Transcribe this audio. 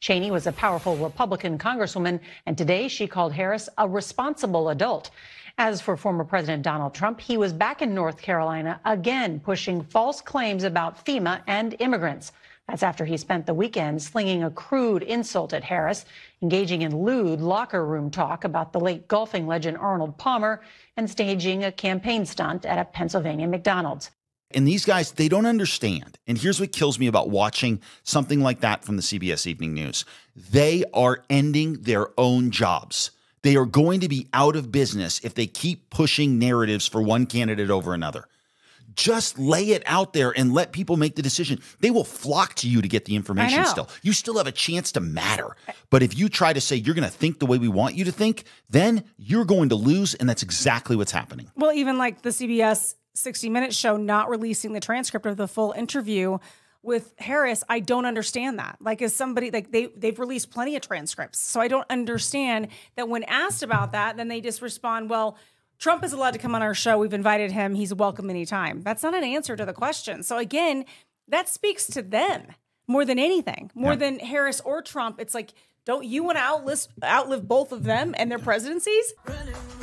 Cheney was a powerful Republican congresswoman, and today she called Harris a responsible adult. As for former President Donald Trump, he was back in North Carolina again, pushing false claims about FEMA and immigrants. That's after he spent the weekend slinging a crude insult at Harris, engaging in lewd locker room talk about the late golfing legend Arnold Palmer, and staging a campaign stunt at a Pennsylvania McDonald's. And these guys, they don't understand. And here's what kills me about watching something like that from the CBS Evening News they are ending their own jobs. They are going to be out of business if they keep pushing narratives for one candidate over another just lay it out there and let people make the decision. They will flock to you to get the information still. You still have a chance to matter. But if you try to say you're going to think the way we want you to think, then you're going to lose. And that's exactly what's happening. Well, even like the CBS 60 Minutes show not releasing the transcript of the full interview with Harris, I don't understand that. Like, as somebody like they they've released plenty of transcripts, so I don't understand that when asked about that, then they just respond, "Well, Trump is allowed to come on our show. We've invited him. He's welcome anytime. That's not an answer to the question. So again, that speaks to them more than anything, more yeah. than Harris or Trump. It's like, don't you want to outlive, outlive both of them and their presidencies? Running, running.